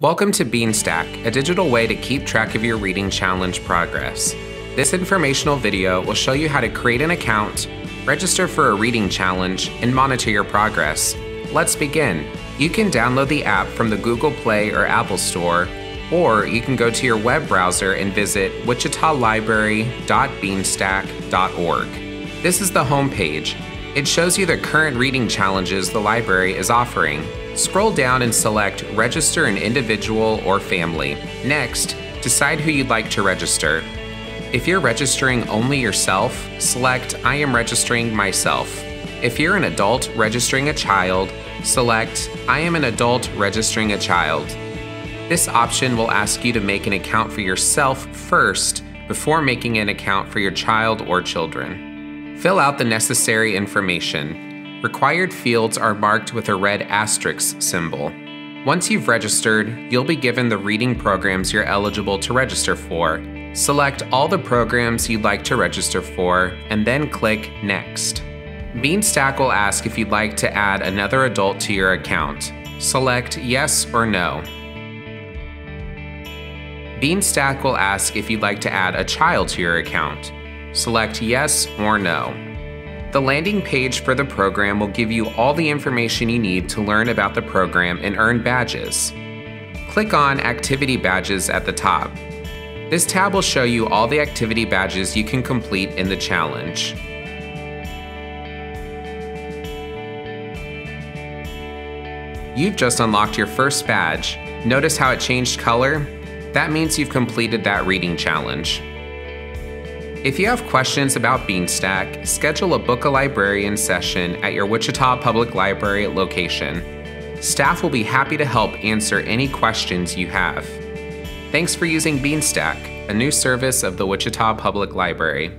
Welcome to Beanstack, a digital way to keep track of your reading challenge progress. This informational video will show you how to create an account, register for a reading challenge, and monitor your progress. Let's begin. You can download the app from the Google Play or Apple Store, or you can go to your web browser and visit wichitalibrary.beanstack.org. This is the home page. It shows you the current reading challenges the library is offering. Scroll down and select Register an individual or family. Next, decide who you'd like to register. If you're registering only yourself, select I am registering myself. If you're an adult registering a child, select I am an adult registering a child. This option will ask you to make an account for yourself first before making an account for your child or children. Fill out the necessary information. Required fields are marked with a red asterisk symbol. Once you've registered, you'll be given the reading programs you're eligible to register for. Select all the programs you'd like to register for, and then click Next. Beanstack will ask if you'd like to add another adult to your account. Select Yes or No. Beanstack will ask if you'd like to add a child to your account. Select Yes or No. The landing page for the program will give you all the information you need to learn about the program and earn badges. Click on Activity Badges at the top. This tab will show you all the activity badges you can complete in the challenge. You've just unlocked your first badge. Notice how it changed color? That means you've completed that reading challenge. If you have questions about Beanstack, schedule a Book a Librarian session at your Wichita Public Library location. Staff will be happy to help answer any questions you have. Thanks for using Beanstack, a new service of the Wichita Public Library.